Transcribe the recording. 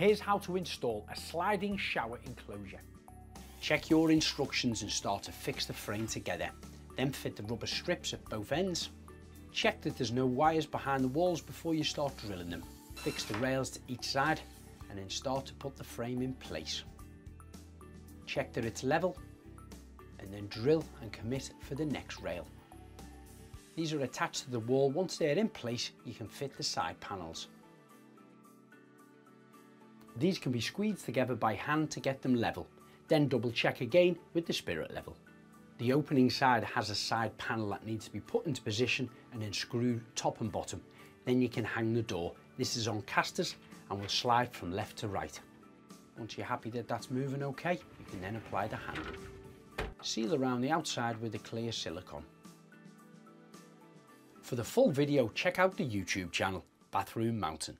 Here's how to install a sliding shower enclosure. Check your instructions and start to fix the frame together. Then fit the rubber strips at both ends. Check that there's no wires behind the walls before you start drilling them. Fix the rails to each side and then start to put the frame in place. Check that it's level and then drill and commit for the next rail. These are attached to the wall. Once they're in place, you can fit the side panels. These can be squeezed together by hand to get them level, then double check again with the spirit level. The opening side has a side panel that needs to be put into position and then screwed top and bottom. Then you can hang the door. This is on casters and will slide from left to right. Once you're happy that that's moving okay, you can then apply the handle. Seal around the outside with a clear silicone. For the full video, check out the YouTube channel, Bathroom Mountain.